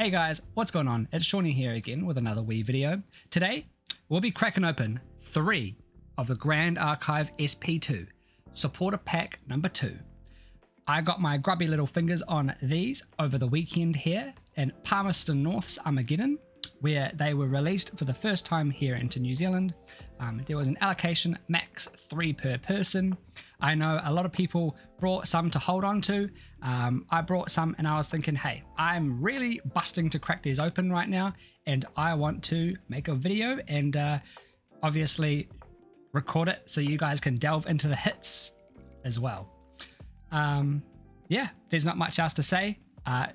Hey guys, what's going on? It's Seany here again with another Wii video. Today, we'll be cracking open three of the Grand Archive SP2, Supporter Pack number two. I got my grubby little fingers on these over the weekend here in Palmerston North's Armageddon, where they were released for the first time here into New Zealand. Um, there was an allocation max three per person. I know a lot of people brought some to hold on to. Um, I brought some and I was thinking, hey, I'm really busting to crack these open right now and I want to make a video and uh, obviously record it so you guys can delve into the hits as well. Um, yeah, there's not much else to say. Uh,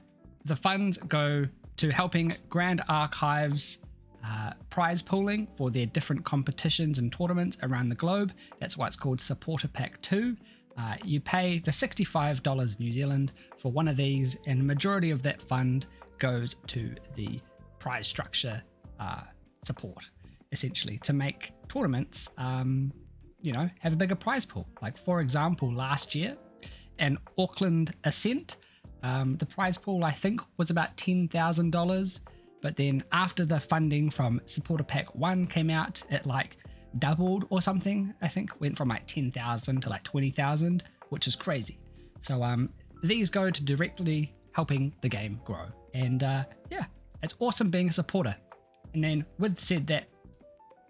the funds go to helping Grand Archives uh, prize pooling for their different competitions and tournaments around the globe. That's why it's called Supporter Pack 2. Uh, you pay the $65 New Zealand for one of these, and the majority of that fund goes to the prize structure uh, support, essentially, to make tournaments, um, you know, have a bigger prize pool. Like, for example, last year in Auckland Ascent, um, the prize pool, I think, was about $10,000 but then after the funding from Supporter Pack 1 came out, it like doubled or something, I think. Went from like 10,000 to like 20,000, which is crazy. So um, these go to directly helping the game grow. And uh, yeah, it's awesome being a supporter. And then with said that,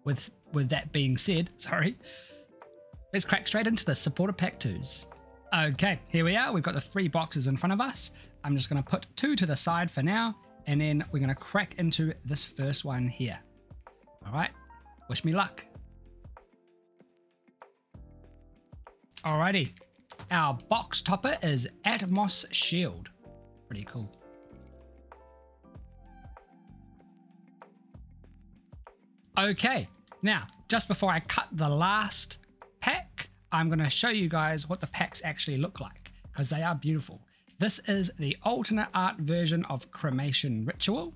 with with that being said, sorry, let's crack straight into the supporter pack twos. Okay, here we are. We've got the three boxes in front of us. I'm just going to put two to the side for now and then we're going to crack into this first one here. All right, wish me luck. Alrighty, our box topper is Atmos Shield. Pretty cool. Okay, now, just before I cut the last pack, I'm going to show you guys what the packs actually look like, because they are beautiful. This is the alternate art version of Cremation Ritual.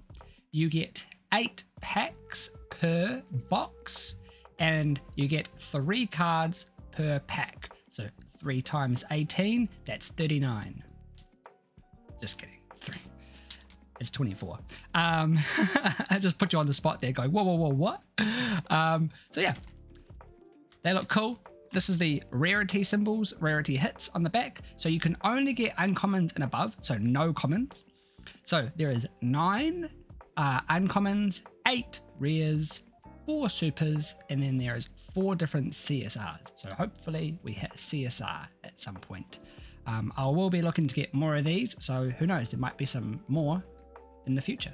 You get eight packs per box and you get three cards per pack. So three times 18, that's 39. Just kidding. Three. It's 24. Um, I just put you on the spot there going, whoa, whoa, whoa, what? Um, so yeah, they look cool. This is the rarity symbols, rarity hits on the back. So you can only get uncommons and above, so no commons. So there is nine uh, uncommons, eight rares, four supers, and then there is four different CSRs. So hopefully we hit CSR at some point. Um, I will be looking to get more of these, so who knows, there might be some more in the future.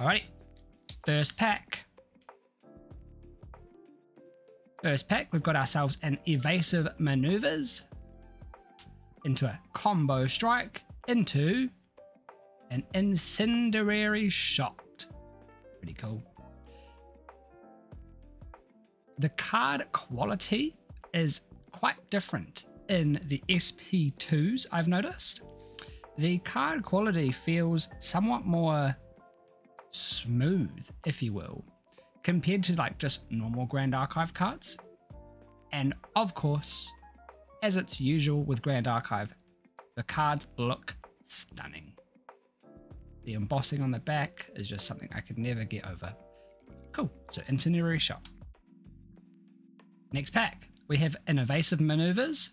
Alrighty, first pack. First pack, we've got ourselves an evasive maneuvers into a combo strike into an incendiary shot. Pretty cool. The card quality is quite different in the SP2s, I've noticed. The card quality feels somewhat more smooth, if you will, compared to like just normal Grand Archive cards. And of course, as it's usual with Grand Archive, the cards look stunning. The embossing on the back is just something I could never get over. Cool, so Incendiary Shot. Next pack, we have an Evasive Maneuvers,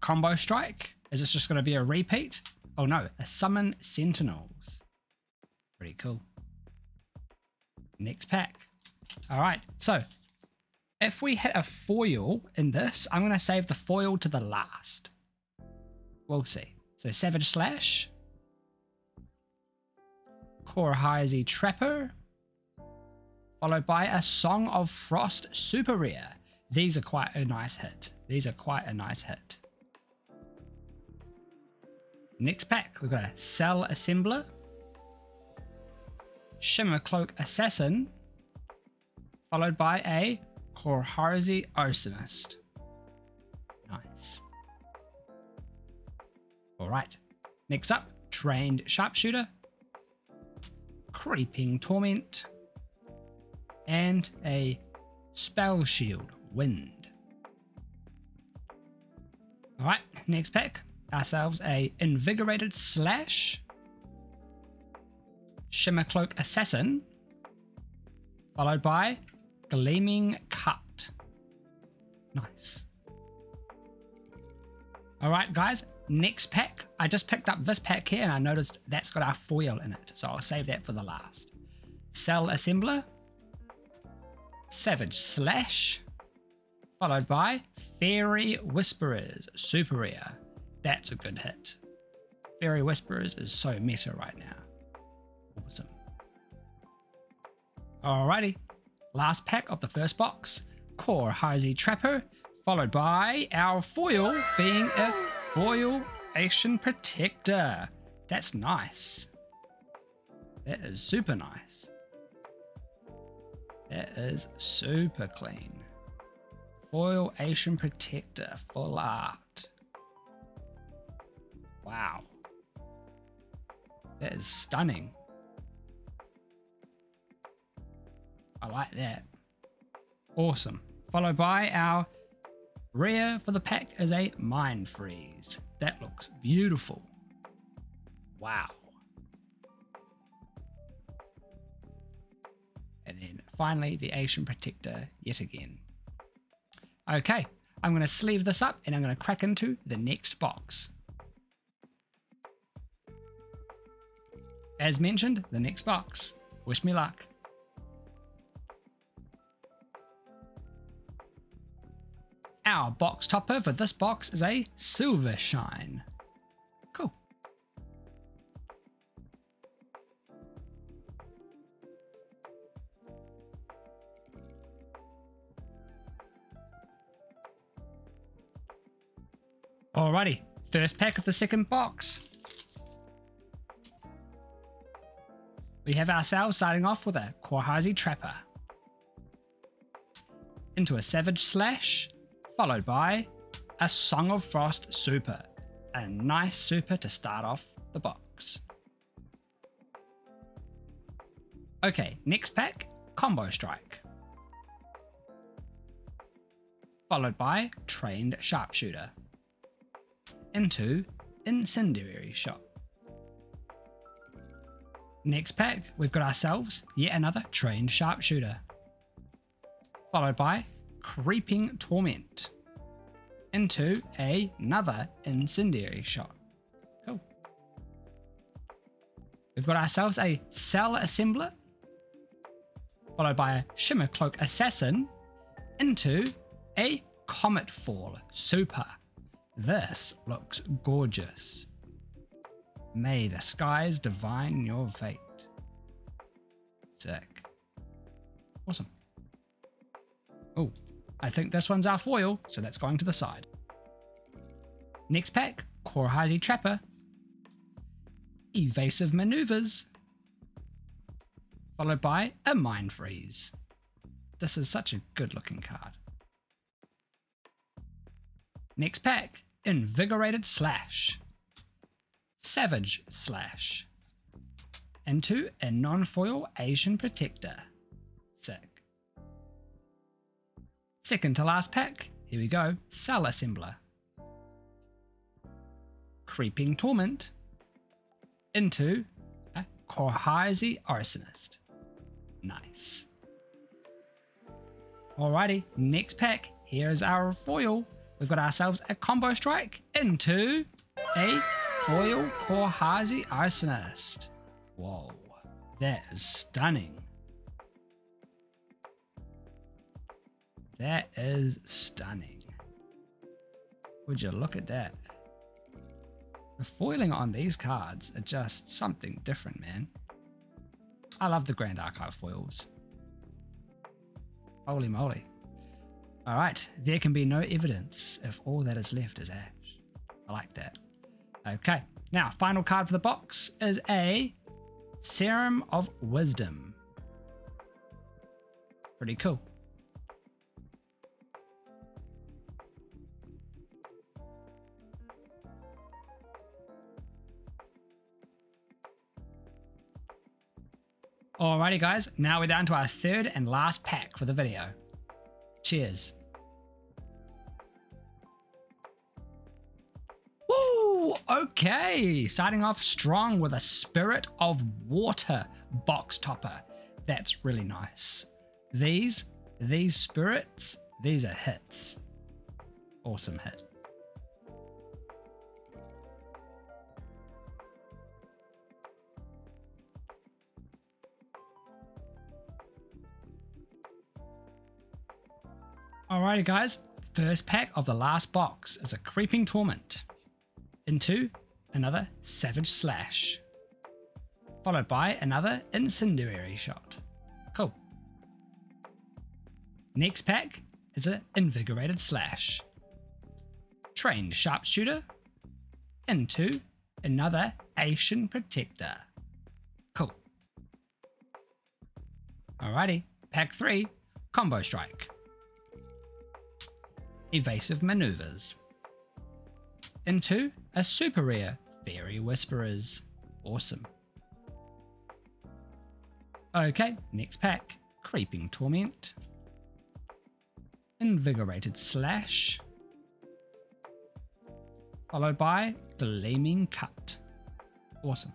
Combo Strike. Is this just going to be a repeat? Oh no, a Summon Sentinels. Pretty cool. Next pack. All right, so if we hit a foil in this, I'm going to save the foil to the last. We'll see. So Savage Slash. Korhazi Trapper. Followed by a Song of Frost Super Rare. These are quite a nice hit. These are quite a nice hit. Next pack, we've got a Cell Assembler. Shimmer Cloak Assassin, followed by a Korhazi Arsonist. Nice. Alright, next up, Trained Sharpshooter, Creeping Torment, and a Spell Shield Wind. Alright, next pack. Ourselves a Invigorated Slash, Shimmer Cloak Assassin, followed by Gleaming Cut. Nice. Alright guys, next pack. I just picked up this pack here and I noticed that's got our foil in it, so I'll save that for the last. Cell Assembler, Savage Slash, followed by Fairy Whisperers, super rare. That's a good hit. Fairy Whisperers is so meta right now. Alrighty, last pack of the first box, Korhazi Trapper, followed by our foil being a foil Ancient Protector. That's nice. That is super nice. That is super clean. Foil Ancient Protector, full art. Wow. That is stunning. I like that. Awesome. Followed by our rare for the pack is a Mind Freeze. That looks beautiful. Wow. And then finally the Ancient Protector yet again. Okay, I'm going to sleeve this up and I'm going to crack into the next box. As mentioned, the next box. Wish me luck. Our box topper for this box is a Silver Shine. Cool. Alrighty, first pack of the second box. We have ourselves starting off with a Korhazi Trapper. Into a Savage Slash, followed by a Song of Frost Super. A nice super to start off the box. Okay, next pack, Combo Strike. Followed by Trained Sharpshooter into Incendiary Shot. Next pack, we've got ourselves yet another Trained Sharpshooter, followed by Creeping Torment into another Incendiary Shot. Cool. We've got ourselves a Cell Assembler, followed by a Shimmer Cloak Assassin into a Comet Fall Super. This looks gorgeous. May the skies divine your fate. Sick. Awesome. Oh, I think this one's our foil, so that's going to the side. Next pack, Korhazi Trapper. Evasive Maneuvers. Followed by a Mind Freeze. This is such a good looking card. Next pack, Invigorated Slash, Savage Slash, into a non-foil Ancient Protector. Sick. Second to last pack, here we go, Cell Assembler. Creeping Torment into a Korhazi Arsonist. Nice. Alrighty, next pack, here is our foil we've got ourselves a combo strike into a foil Korhazi Arsonist. Whoa, that is stunning. That is stunning. Would you look at that? The foiling on these cards are just something different, man. I love the Grand Archive foils. Holy moly. Alright, there can be no evidence if all that is left is ash. I like that. Okay, now final card for the box is a Serum of Wisdom. Pretty cool. Alrighty. Guys, now we're down to our third and last pack for the video. Cheers. Woo! Okay, starting off strong with a Spirit of Water box topper. That's really nice. These, these spirits, these are hits. Awesome hit. Alrighty guys, first pack of the last box is a Creeping Torment. Into another Savage Slash. Followed by another Incendiary Shot. Cool. Next pack is an Invigorated Slash. Trained Sharpshooter. Into another Ancient Protector. Cool. Alrighty, pack 3, Combo Strike evasive maneuvers. Into a super rare Fairy Whisperers. Awesome. Okay, next pack. Creeping Torment. Invigorated Slash. Followed by Gleaming Cut. Awesome.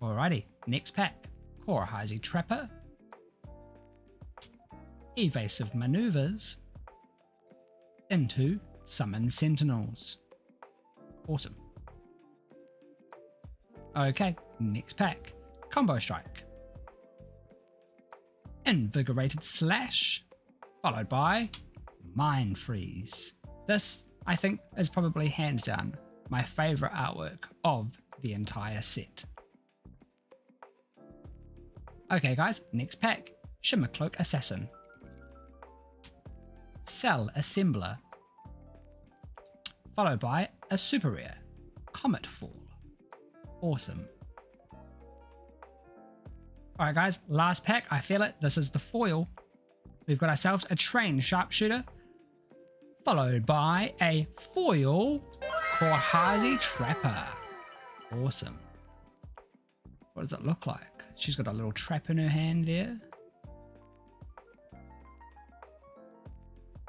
Alrighty, next pack. Korhazi Trapper evasive maneuvers into summon sentinels. Awesome. Okay, next pack. Combo Strike. Invigorated Slash, followed by Mind Freeze. This, I think, is probably hands down my favourite artwork of the entire set. Okay guys, next pack. Shimmercloak Assassin. Cell Assembler, followed by a super rare, Comet Fall. Awesome. Alright guys, last pack, I feel it, this is the foil. We've got ourselves a trained sharpshooter, followed by a foil Korhazi Trapper. Awesome. What does it look like? She's got a little trap in her hand there.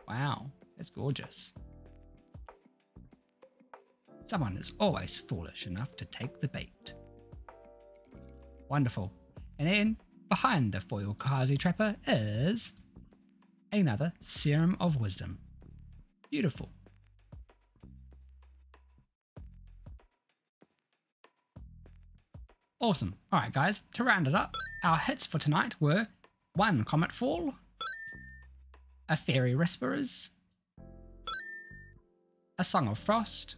Wow, that's gorgeous. Someone is always foolish enough to take the bait. Wonderful. And then behind the foil Kazi Trapper is another Serum of Wisdom. Beautiful. Awesome. Alright guys, to round it up, our hits for tonight were one Comet Fall, a Fairy Whisperers, a Song of Frost,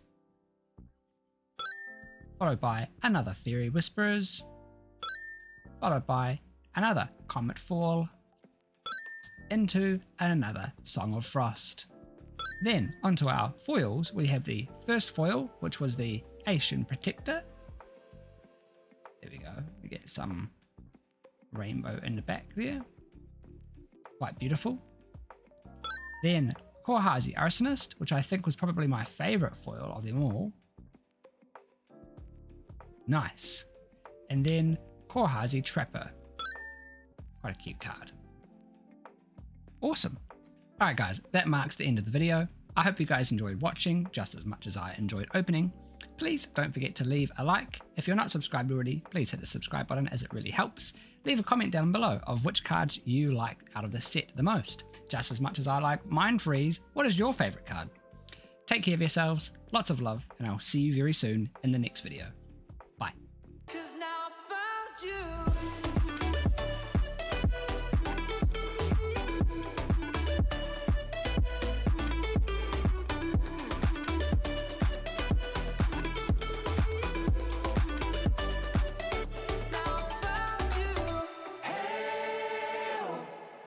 followed by another Fairy Whisperers, followed by another Comet Fall, into another Song of Frost. Then onto our foils, we have the first foil, which was the Ancient Protector. There we go. We get some rainbow in the back there. Quite beautiful. Then Korhazi Arsonist, which I think was probably my favorite foil of them all. Nice. And then Korhazi Trapper. Quite a cute card. Awesome. Alright guys, that marks the end of the video. I hope you guys enjoyed watching just as much as I enjoyed opening. Please don't forget to leave a like. If you're not subscribed already, please hit the subscribe button as it really helps. Leave a comment down below of which cards you like out of the set the most. Just as much as I like Mind Freeze, what is your favourite card? Take care of yourselves, lots of love, and I'll see you very soon in the next video.